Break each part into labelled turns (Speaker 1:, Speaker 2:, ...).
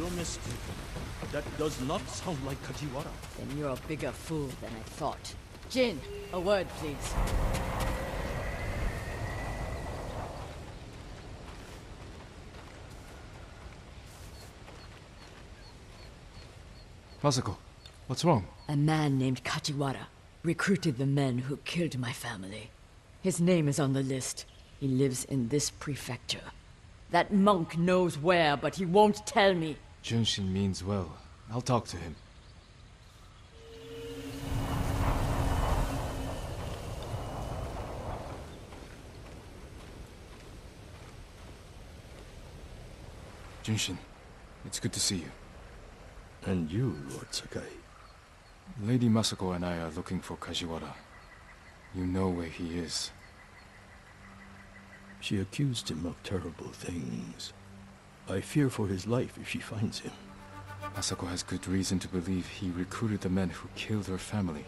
Speaker 1: You're mistaken. That does not sound like Kajiwara.
Speaker 2: Then you're a bigger fool than I thought. Jin, a word, please.
Speaker 3: Masako, what's wrong?
Speaker 2: A man named Kajiwara recruited the men who killed my family. His name is on the list. He lives in this prefecture. That monk knows where, but he won't tell me.
Speaker 3: Junshin means well. I'll talk to him. Junshin, it's good to see you.
Speaker 1: And you, Lord Sakai.
Speaker 3: Lady Masako and I are looking for Kajiwara. You know where he is.
Speaker 1: She accused him of terrible things. I fear for his life if she finds him.
Speaker 3: Masako has good reason to believe he recruited the men who killed her family.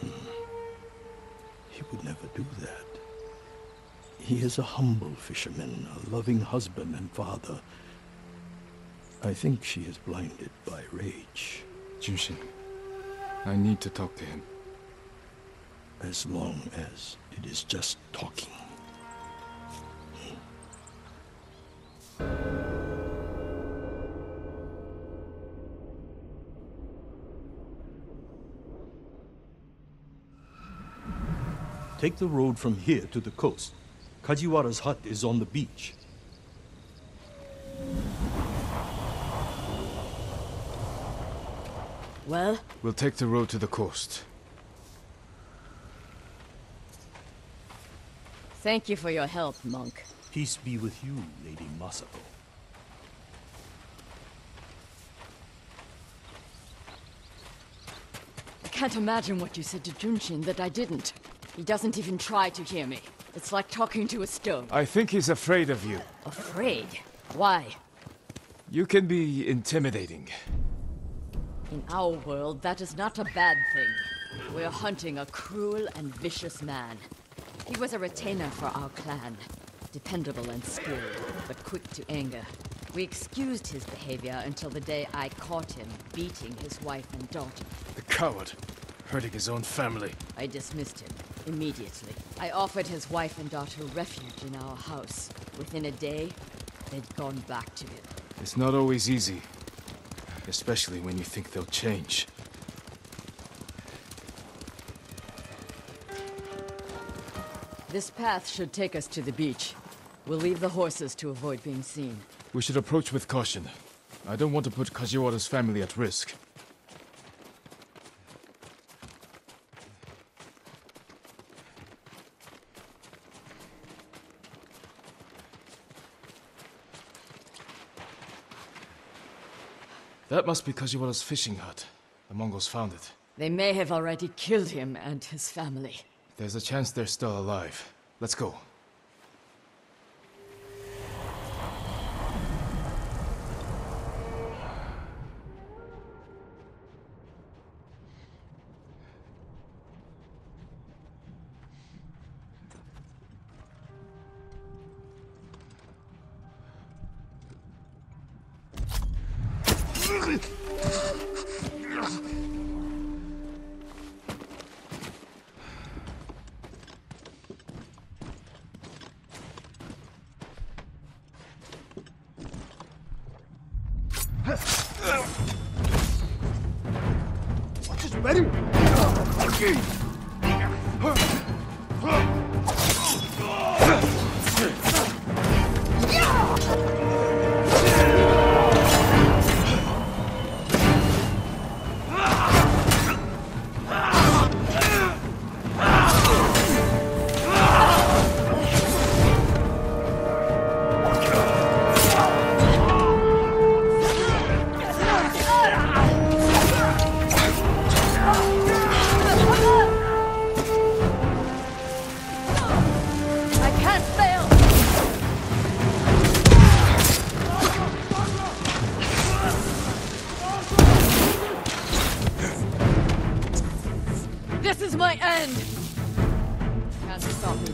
Speaker 3: Hmm.
Speaker 1: He would never do that. He is a humble fisherman, a loving husband and father. I think she is blinded by rage.
Speaker 3: Junshin, I need to talk to him.
Speaker 1: As long as it is just talking. Take the road from here to the coast. Kajiwara's hut is on the beach.
Speaker 2: Well,
Speaker 3: We'll take the road to the coast.
Speaker 2: thank you for your help, monk.
Speaker 1: Peace be with you, Lady Masako.
Speaker 2: I can't imagine what you said to Junshin that I didn't. He doesn't even try to hear me. It's like talking to a stone.
Speaker 3: I think he's afraid of you.
Speaker 2: Afraid? Why?
Speaker 3: You can be intimidating.
Speaker 2: In our world, that is not a bad thing. We're hunting a cruel and vicious man. He was a retainer for our clan. Dependable and skilled, but quick to anger. We excused his behavior until the day I caught him beating his wife and daughter.
Speaker 3: The coward. Hurting his own family.
Speaker 2: I dismissed him immediately. I offered his wife and daughter refuge in our house. Within a day, they'd gone back to him.
Speaker 3: It's not always easy. Especially when you think they'll change.
Speaker 2: This path should take us to the beach. We'll leave the horses to avoid being seen.
Speaker 3: We should approach with caution. I don't want to put Kajiwara's family at risk. That must be Kajiwara's fishing hut. The Mongols found it.
Speaker 2: They may have already killed him and his family.
Speaker 3: There's a chance they're still alive. Let's go. What is this, Betty! Okay!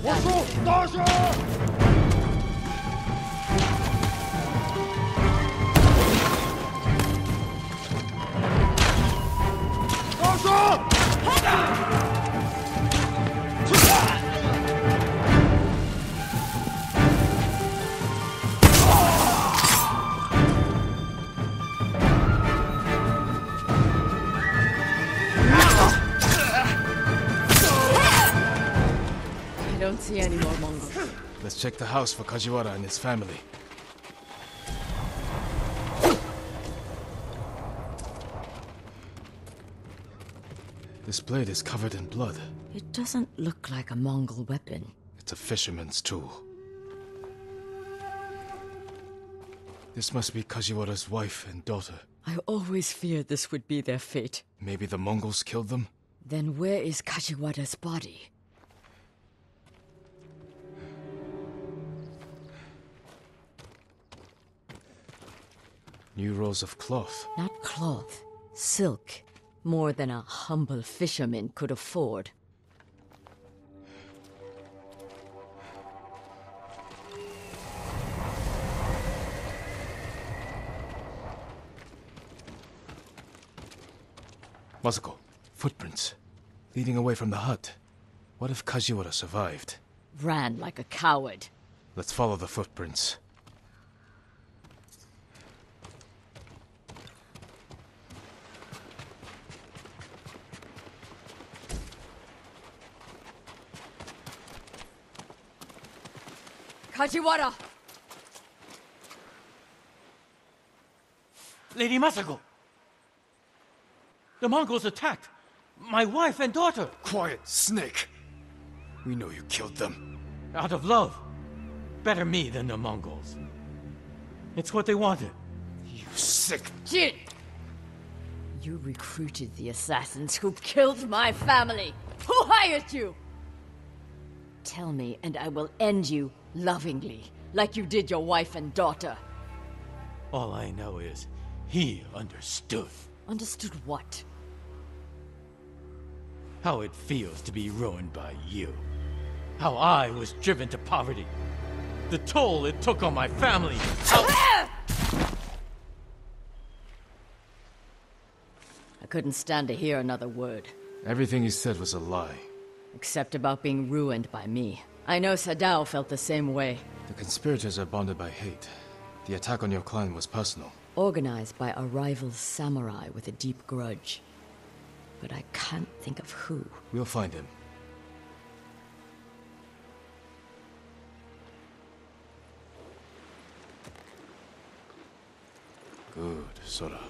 Speaker 2: 我说大声我说趴 see any more Mongols.
Speaker 3: Let's check the house for Kajiwara and his family. This blade is covered in blood.
Speaker 2: It doesn't look like a Mongol weapon.
Speaker 3: It's a fisherman's tool. This must be Kajiwara's wife and daughter.
Speaker 2: I always feared this would be their fate.
Speaker 3: Maybe the Mongols killed them?
Speaker 2: Then where is Kajiwara's body?
Speaker 3: New rolls of cloth.
Speaker 2: Not cloth, silk. More than a humble fisherman could afford.
Speaker 3: Masako, footprints. Leading away from the hut. What if Kajiwara survived?
Speaker 2: Ran like a coward.
Speaker 3: Let's follow the footprints.
Speaker 2: Kajiwara!
Speaker 4: Lady Masako! The Mongols attacked my wife and daughter
Speaker 3: Quiet, Snake! We know you killed them.
Speaker 4: out of love. Better me than the Mongols. It's what they wanted.
Speaker 3: You sick...
Speaker 2: Jin! You recruited the assassins who killed my family! Who hired you? Tell me, and I will end you lovingly, like you did your wife and daughter.
Speaker 4: All I know is he understood
Speaker 2: Understood what?
Speaker 4: how it feels to be ruined by you. How I was driven to poverty. The toll it took on my family. How
Speaker 2: I couldn't stand to hear another word,
Speaker 3: Everything he said was a lie.
Speaker 2: except about being ruined by me. I know Sadao felt the same way.
Speaker 3: The conspirators are bonded by hate. The attack on your clan was personal.
Speaker 2: Organized by a rival samurai with a deep grudge. But I can't think of who.
Speaker 3: We'll find him. Good, Sora.